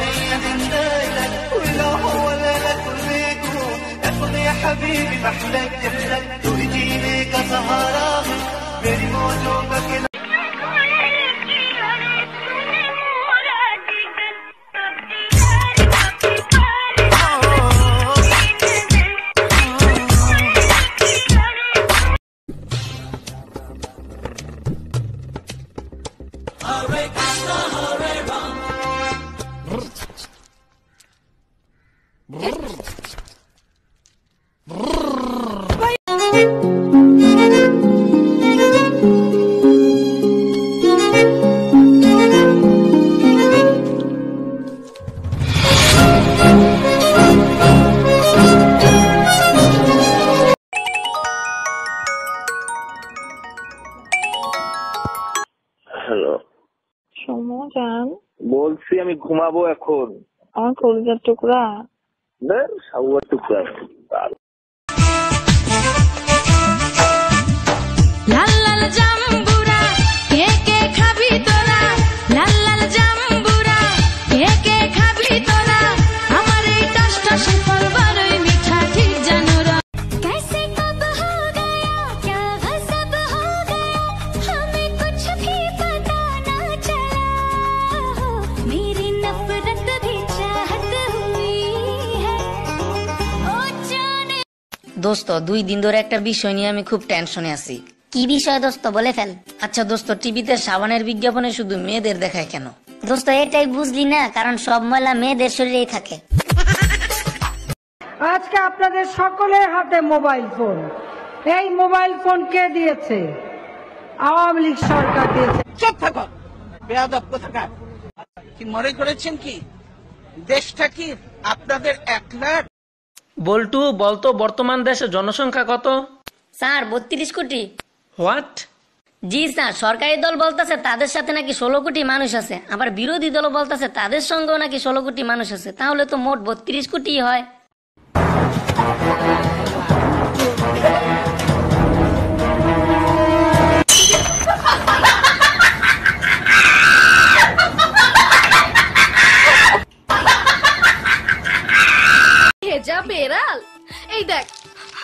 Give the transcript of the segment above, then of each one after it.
علي من ليلك ولا هو ليلك والبيكون اخذ يا حبيبي محلك جملك تؤديني كسهرة من موجوبك সমু জান বলছি আমি ঘুমাবো এখন। আমার কলিজার টুকরা। বেশ সাবুয়ার টুকরা। দোস্ত দুই দিন ধরে একটা বিষয় নিয়ে আমি খুব টেনশনে আছি। কি বিষয় দোস্ত বলে ফেল। আচ্ছা দোস্ত টিভিতে সাবানের বিজ্ঞাপনে শুধু মেয়েদের দেখায় কেন? দোস্ত এটাই বুঝলি না কারণ সব ময়লা মেয়েদের শরীরেই থাকে। আজকে আপনাদের সকলের হাতে মোবাইল ফোন। এই মোবাইল ফোন কে দিয়েছে? আওয়ামী লীগ সরকার দিয়েছে। চুপ থাকো। বেয়াদব কোথাকার? কি মনে করেছেন কি? দেশটা কি আপনাদের একলার বল্টু বলতো বর্তমান দেশে জনসংখ্যা কত? স্যার বত্রিশ কোটি। হোয়াট জি স্যার সরকারি দল বলতেছে তাদের সাথে নাকি ষোলো কোটি মানুষ আছে। আবার বিরোধী দল বলতেছে তাদের সঙ্গেও নাকি ষোলো কোটি মানুষ আছে। তাহলে তো মোট বত্রিশ কোটি হয়।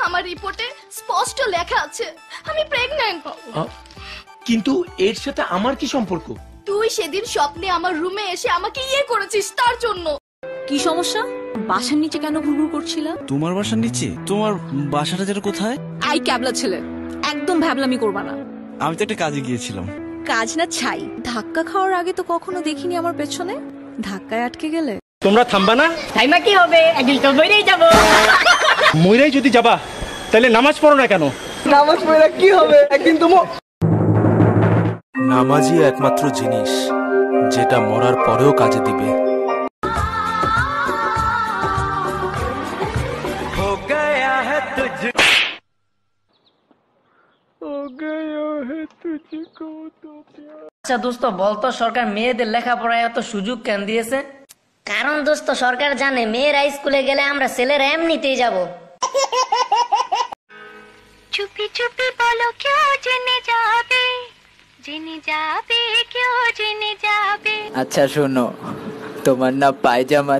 আমার রিপোর্টে স্পষ্ট লেখা আছে আমি প্রেগন্যান্ট কিন্তু এর সাথে আমার কি সম্পর্ক? তুই সেদিন স্বপ্নে আমার রুমে এসে আমাকে ইয়ে করেছিস তার জন্য। কি সমস্যা? বাসার নিচে কেন ঘুরঘুর করছিলা? তোমার বাসার নিচে? তোমার বাসাটা যেটা কোথায়? আই ক্যাবলা ছেলে একদম ভ্যাবলামি করবা না। আমি তো একটা কাজে গিয়েছিলাম। কাজ না ছাই। ধাক্কা খাওয়ার আগে তো কখনো দেখিনি আমার পেছনে। ধাক্কায় আটকে গেলে? তোমরা থামবা না? তাইমা কি হবে? একদিন তো বেরিয়ে যাব। ময়রাই যদি যাবা তাহলে নামাজ পড়ো না কেন? নামাজ পড়া কি হবে? একদিন তুমি নামাজই একমাত্র জিনিস যেটা মরার পরেও কাজে দিবে। আচ্ছা দোস্ত বলতো সরকার মেয়েদের লেখাপড়ায় এত সুযোগ কেন দিয়েছে? কারণ দোস্ত সরকার জানে মেয়েরা স্কুলে গেলে আমরা ছেলেরা এমনিতেই যাব। চুপি চুপি বলো কেউ জেনে যাবে? জেনে যাবে কেউ জেনে যাবে? আচ্ছা শোনো তোমার না পায়জামা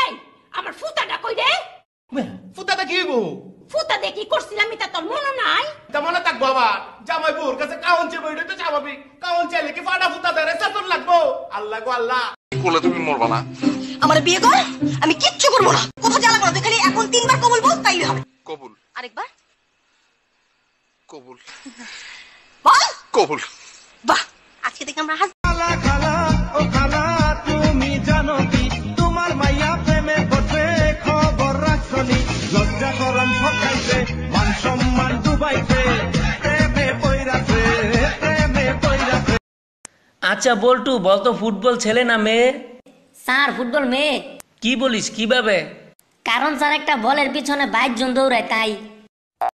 এই আমার ফুতাটা কই রে? ফুটাটা কি হইব? ফুতা দেখি করছিলাম এটা তোর মনে নাই? তা মনে জামাই বউর কাছে কাউন চেয়ে বইটা তো স্বাভাবিক। কাউন চাইলে কি ফাটা দেয় চাতন লাগবো। আল্লাহ গো আল্লাহ। আমার বিয়ে কর? আমি কিচ্ছু করব না। কোথাও জ্বালা করো তুই খালি এখন তিনবার কবুল বল তাই হবে। কবুল। আরেকবার? কবুল। বল! কবুল। বাহ! আজকে থেকে আমরা হাস খালা খালা ও খালা তুমি জানো কি? তোমার মাইয়া প্রেমে পড়ছে খবর রাখছনি লজ্জা ঠকাইছে মান সম্মান ডুবাইছে আচ্ছা বল্টু বলতো ফুটবল ছেলে না মেয়ে? স্যার ফুটবল মেয়ে। কি বলিস কীভাবে? কারণ স্যার একটা বলের পিছনে বাইশ জন দৌড়ায় তাই।